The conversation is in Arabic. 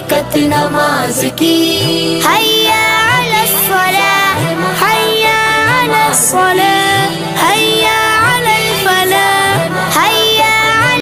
طريقة نمازك هيا على الصلاة هيا على الصلاة.